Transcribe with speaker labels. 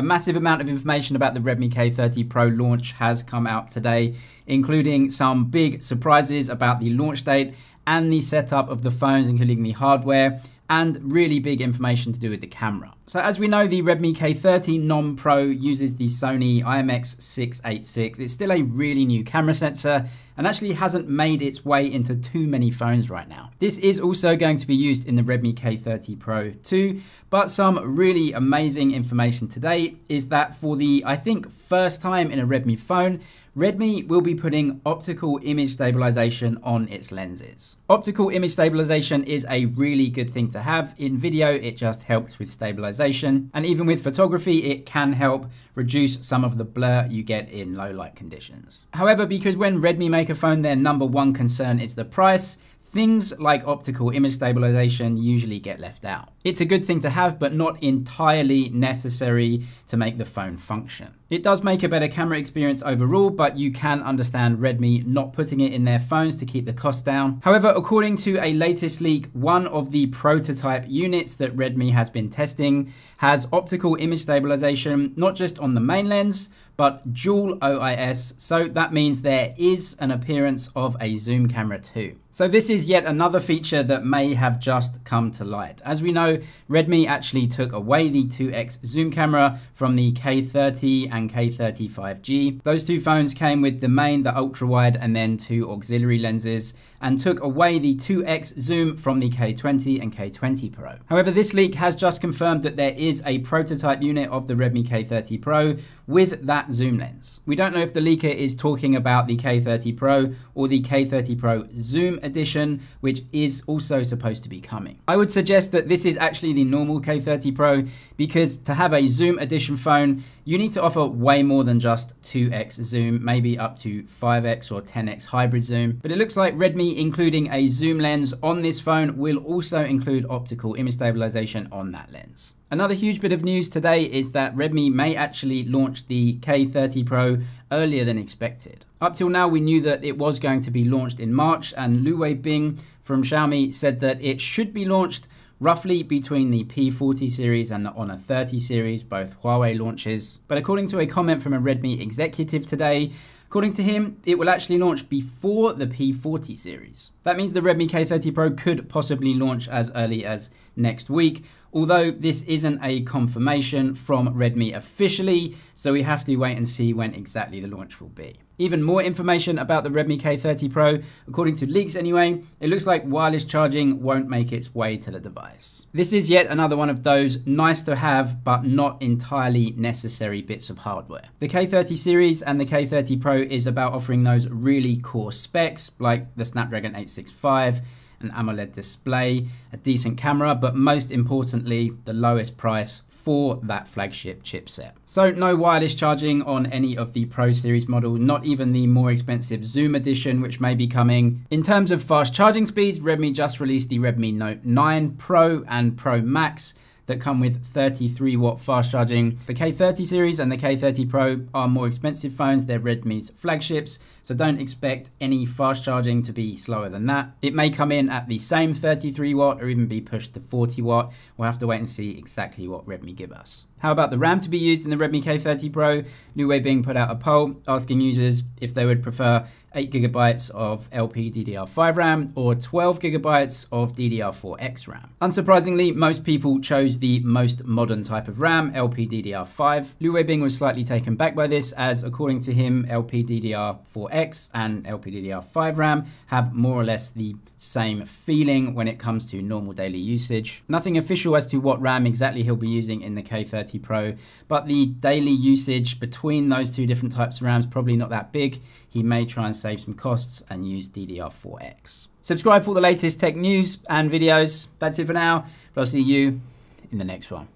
Speaker 1: A massive amount of information about the Redmi K30 Pro launch has come out today, including some big surprises about the launch date and the setup of the phones, including the hardware, and really big information to do with the camera. So as we know, the Redmi K30 non-Pro uses the Sony IMX686. It's still a really new camera sensor and actually hasn't made its way into too many phones right now. This is also going to be used in the Redmi K30 Pro too, but some really amazing information today is that for the, I think, first time in a Redmi phone, Redmi will be putting optical image stabilization on its lenses. Optical image stabilization is a really good thing to have. In video, it just helps with stabilization. And even with photography, it can help reduce some of the blur you get in low light conditions. However, because when Redmi make a phone, their number one concern is the price, Things like optical image stabilization usually get left out. It's a good thing to have, but not entirely necessary to make the phone function. It does make a better camera experience overall, but you can understand Redmi not putting it in their phones to keep the cost down. However, according to a latest leak, one of the prototype units that Redmi has been testing has optical image stabilization, not just on the main lens, but dual OIS. So that means there is an appearance of a zoom camera too. So this is yet another feature that may have just come to light. As we know, Redmi actually took away the 2x zoom camera from the K30 and K30 5G. Those two phones came with the main, the ultra wide, and then two auxiliary lenses, and took away the 2x zoom from the K20 and K20 Pro. However, this leak has just confirmed that there is a prototype unit of the Redmi K30 Pro with that zoom lens. We don't know if the leaker is talking about the K30 Pro or the K30 Pro zoom edition, which is also supposed to be coming. I would suggest that this is actually the normal K30 Pro because to have a zoom edition phone, you need to offer way more than just 2x zoom, maybe up to 5x or 10x hybrid zoom. But it looks like Redmi including a zoom lens on this phone will also include optical image stabilization on that lens. Another huge bit of news today is that Redmi may actually launch the K30 Pro earlier than expected. Up till now, we knew that it was going to be launched in March, and Lu Weibing from Xiaomi said that it should be launched roughly between the P40 series and the Honor 30 series, both Huawei launches. But according to a comment from a Redmi executive today, According to him, it will actually launch before the P40 series. That means the Redmi K30 Pro could possibly launch as early as next week, although this isn't a confirmation from Redmi officially, so we have to wait and see when exactly the launch will be. Even more information about the Redmi K30 Pro, according to leaks anyway, it looks like wireless charging won't make its way to the device. This is yet another one of those nice to have but not entirely necessary bits of hardware. The K30 series and the K30 Pro is about offering those really core specs like the Snapdragon 865, an AMOLED display, a decent camera, but most importantly, the lowest price for that flagship chipset. So no wireless charging on any of the Pro Series model, not even the more expensive Zoom edition, which may be coming. In terms of fast charging speeds, Redmi just released the Redmi Note 9 Pro and Pro Max that come with 33 watt fast charging. The K30 series and the K30 Pro are more expensive phones. They're Redmi's flagships, so don't expect any fast charging to be slower than that. It may come in at the same 33 watt or even be pushed to 40 watt. We'll have to wait and see exactly what Redmi give us. How about the RAM to be used in the Redmi K30 Pro? Lu Weibing put out a poll asking users if they would prefer 8GB of LPDDR5 RAM or 12GB of DDR4X RAM. Unsurprisingly, most people chose the most modern type of RAM, LPDDR5. Lu Weibing was slightly taken back by this as according to him, LPDDR4X and LPDDR5 RAM have more or less the same feeling when it comes to normal daily usage. Nothing official as to what RAM exactly he'll be using in the K30 Pro, but the daily usage between those two different types of RAMs probably not that big. He may try and save some costs and use DDR4X. Subscribe for the latest tech news and videos. That's it for now, but I'll see you in the next one.